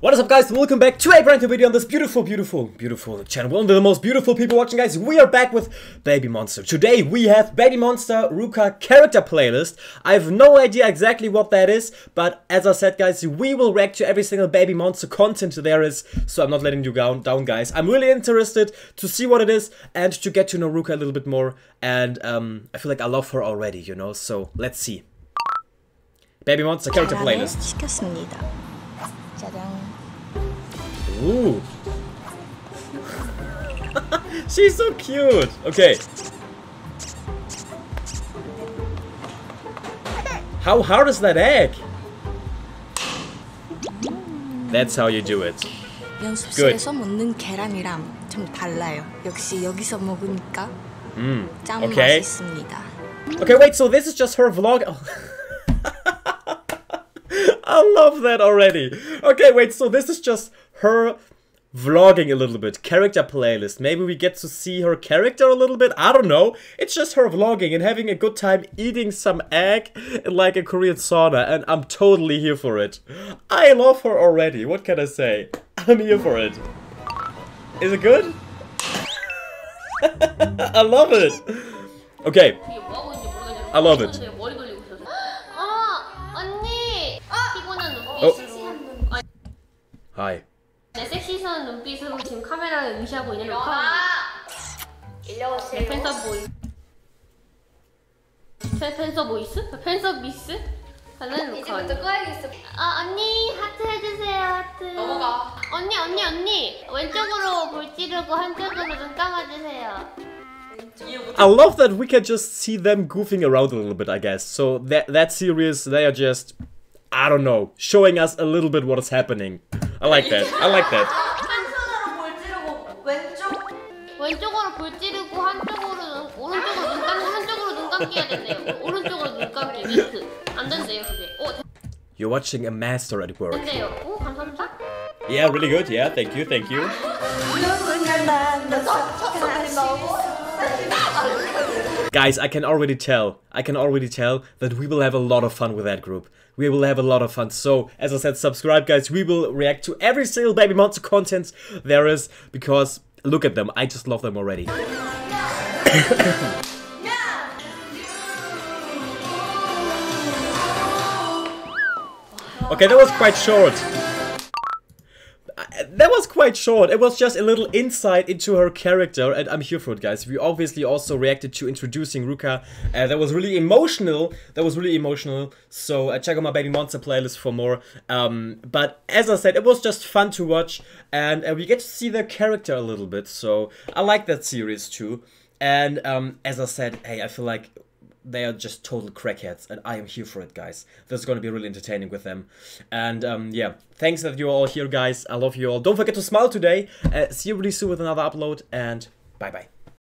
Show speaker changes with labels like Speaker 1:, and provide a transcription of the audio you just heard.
Speaker 1: What is up guys, welcome back to a brand new video on this beautiful, beautiful, beautiful channel. One of the most beautiful people watching guys, we are back with Baby Monster. Today we have Baby Monster Ruka character playlist. I have no idea exactly what that is, but as I said guys, we will react to every single Baby Monster content there is, so I'm not letting you down, down guys. I'm really interested to see what it is and to get to know Ruka a little bit more, and um, I feel like I love her already, you know, so let's see. Baby Monster character playlist.
Speaker 2: 시켰습니다. 짜잔.
Speaker 1: Ooh. She's so cute. Okay. How hard is that egg? That's how you do it.
Speaker 2: 연습실에서 먹는 계란이랑 좀 달라요. 역시 여기서 먹으니까
Speaker 1: Mm.
Speaker 2: 짱
Speaker 1: Okay.
Speaker 2: 맛있습니다.
Speaker 1: Okay, wait, so this is just her vlog. I love that already. Okay, wait, so this is just her vlogging a little bit, character playlist. Maybe we get to see her character a little bit. I don't know. It's just her vlogging and having a good time eating some egg in like a Korean sauna and I'm totally here for it. I love her already. What can I say? I'm here for it. Is it good? I love it. Okay. I love it.
Speaker 3: Oh.
Speaker 1: Hi.
Speaker 3: 내 섹시한 눈빛으로 지금 카메라를 응시하고 있는 루카 내 팬서 보이 팬, 팬서 보이스? 팬서 미스? 하는 루카 언니
Speaker 4: 꺼야겠어.
Speaker 3: 아 언니 하트 해주세요 하트
Speaker 4: 넘어가.
Speaker 3: 언니 언니 언니 왼쪽으로 볼 찌르고 한쪽으로 눈 감아주세요
Speaker 1: I love that we can just see them goofing around a little bit, I guess. So that that series, they are just, I don't know, showing us a little bit what is happening. I like that. I like that.
Speaker 4: 왼손으로 볼 찌르고 왼쪽
Speaker 3: 왼쪽으로 볼 찌르고 한쪽으로 눈, 오른쪽으로 눈 감고 한쪽으로 눈 감기 해야 된대요. 오른쪽으로 눈 감기 미스. 안 된대요 그게. 오
Speaker 1: You're watching a master at work.
Speaker 3: 된대요. 오 감사합니다.
Speaker 1: Yeah, really good. Yeah, thank you, thank you. Guys, I can already tell. I can already tell that we will have a lot of fun with that group. We will have a lot of fun. So, as I said, subscribe, guys. We will react to every single Baby Monster content there is because look at them. I just love them already. Okay, that was quite short. That was quite short. It was just a little insight into her character, and I'm here for it, guys. We obviously also reacted to introducing Ruka. Uh, that was really emotional. That was really emotional. So uh, check out my Baby Monster playlist for more. Um, but as I said, it was just fun to watch, and uh, we get to see their character a little bit. So I like that series too. And um, as I said, hey, I feel like they are just total crackheads, and I am here for it, guys. This is going to be really entertaining with them. And um, yeah, thanks that you're all here, guys. I love you all. Don't forget to smile today. Uh, see you really soon with another upload, and bye bye.